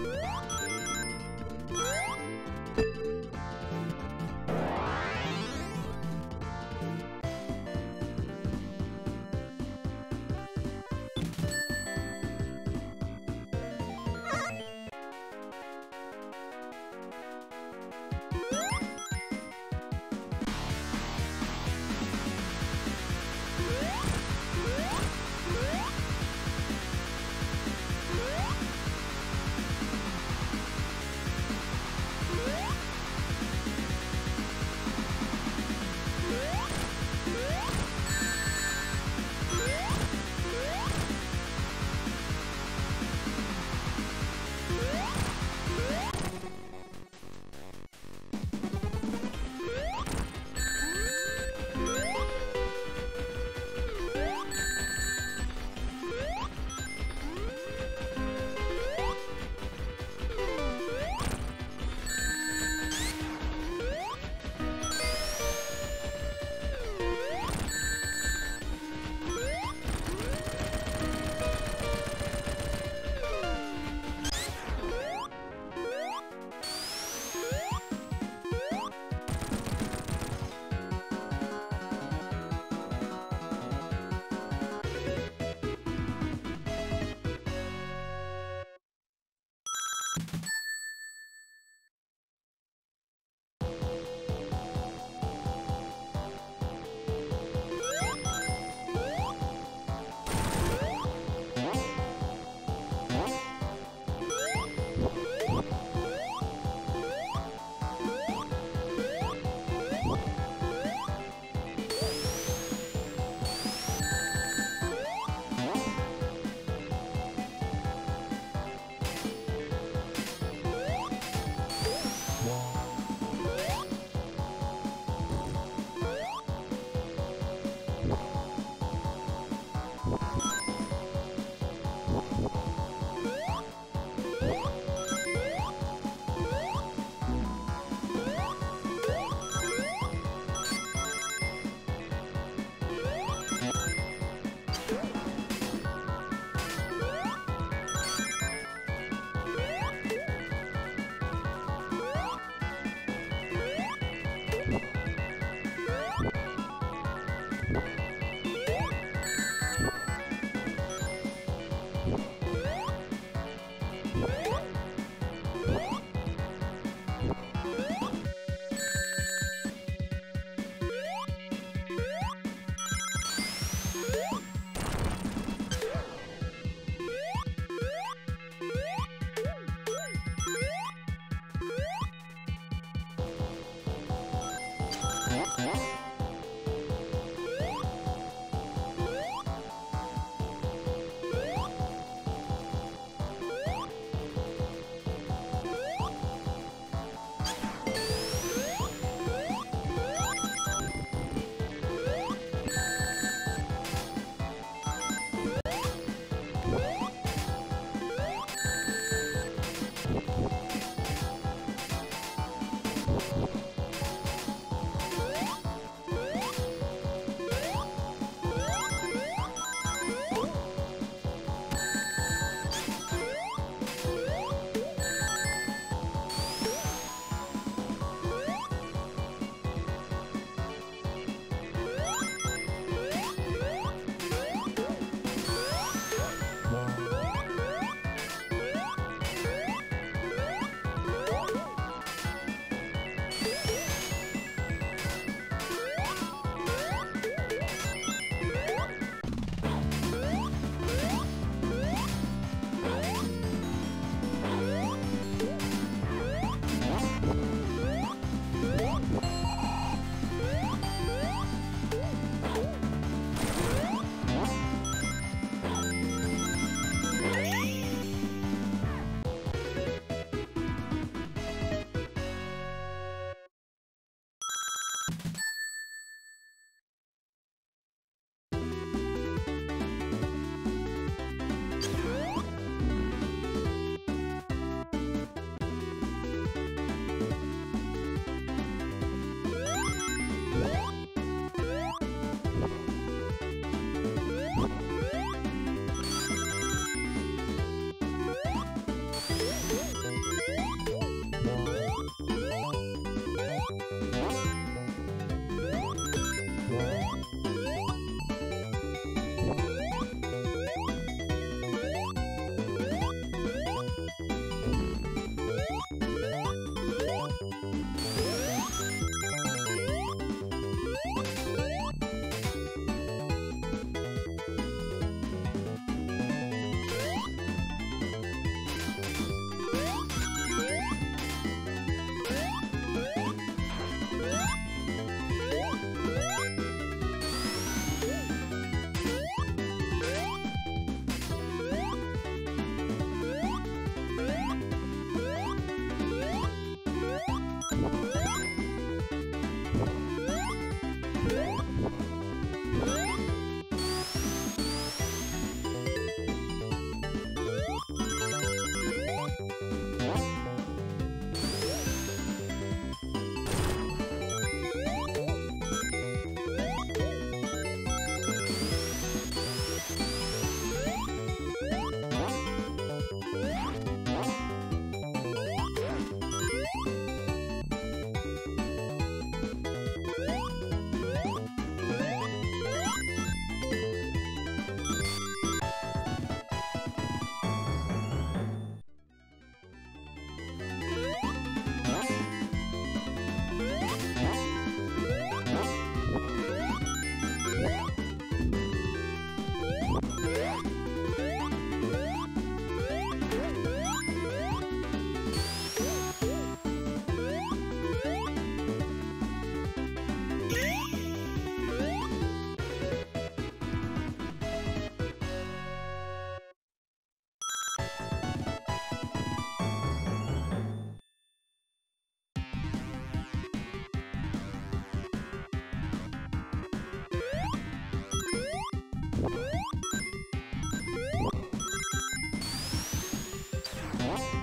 ん? You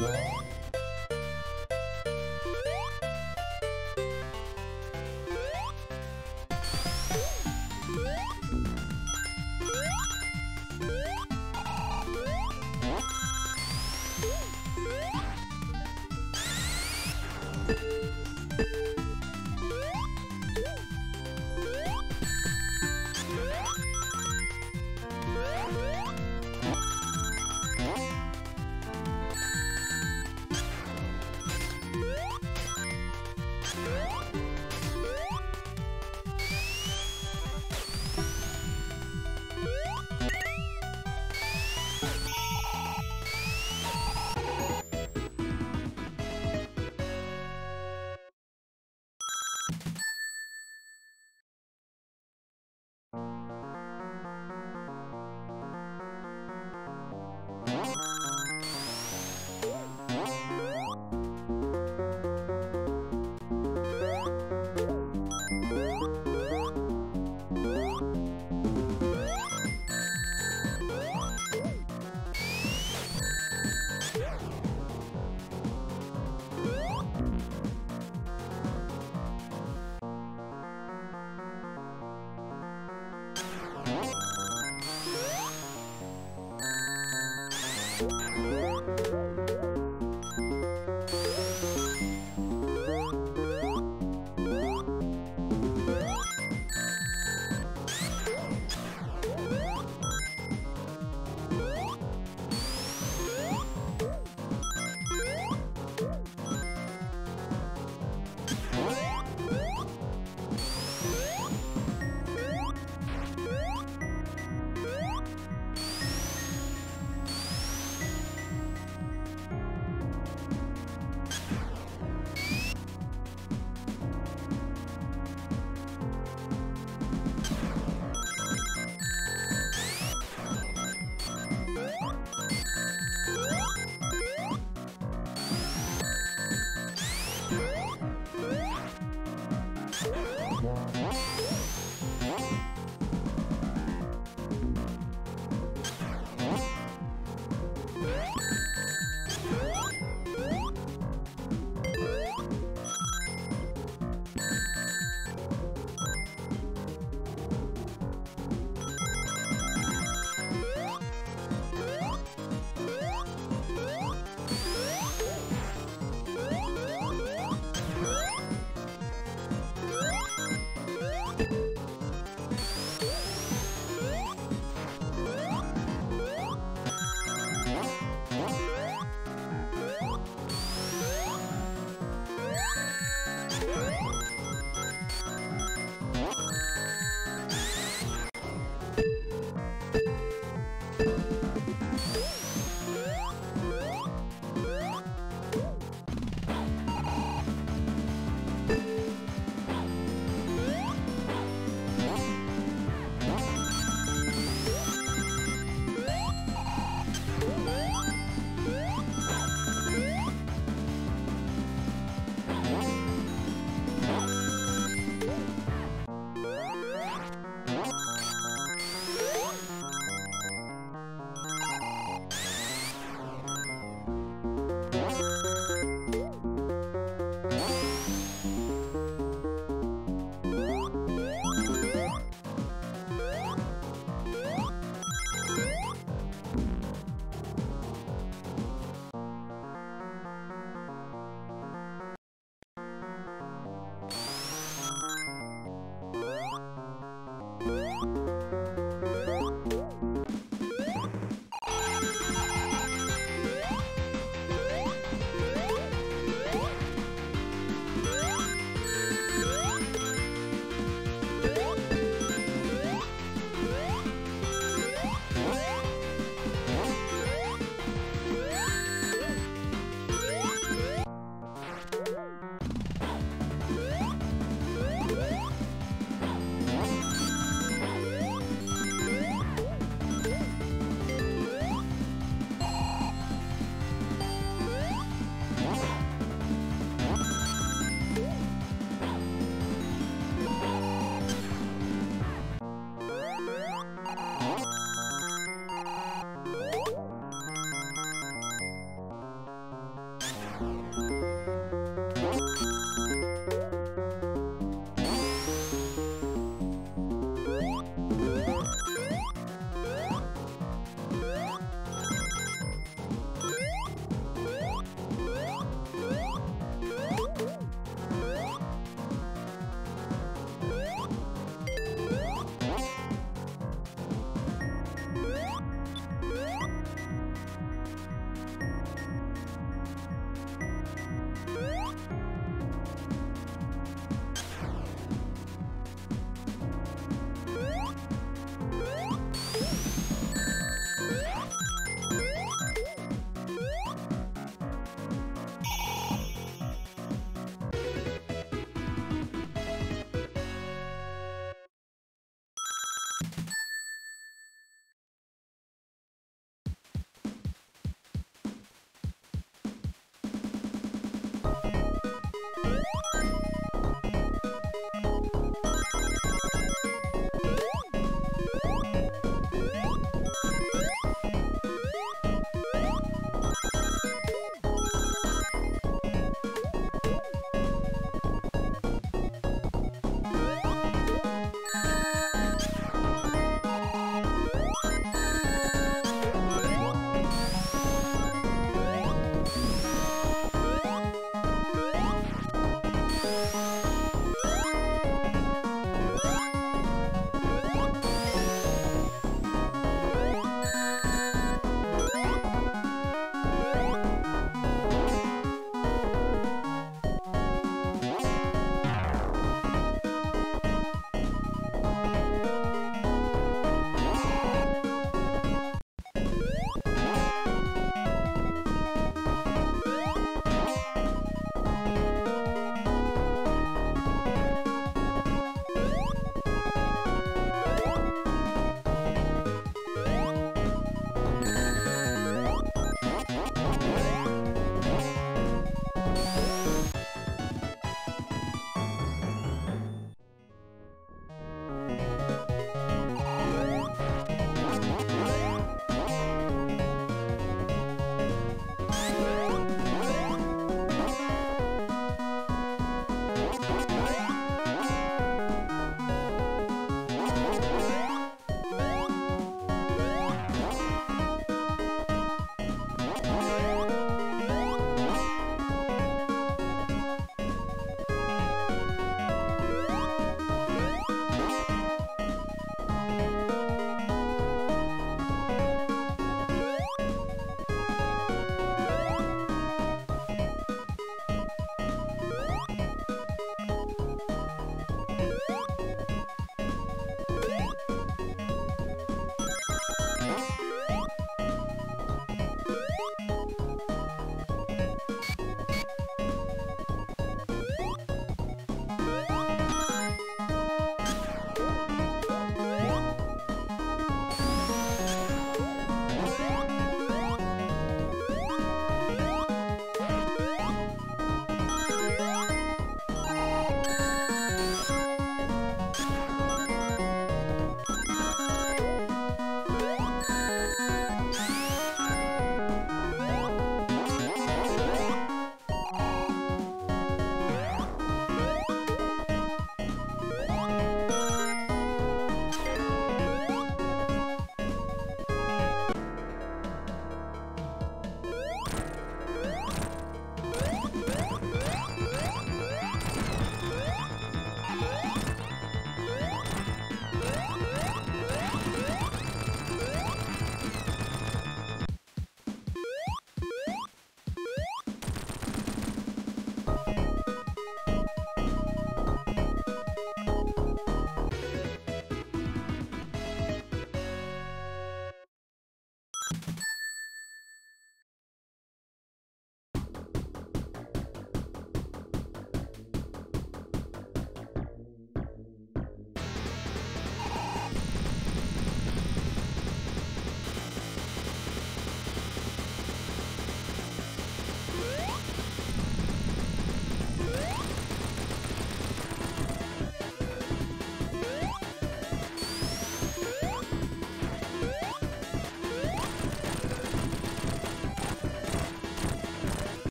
Yeah. you